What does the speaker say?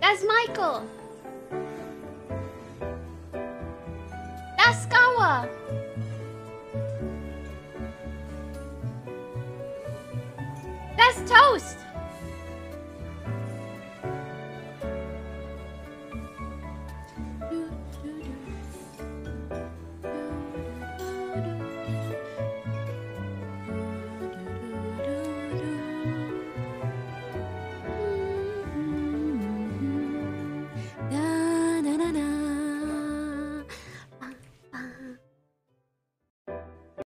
That's Michael. That's Kawa. That's Toast.